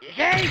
Hey!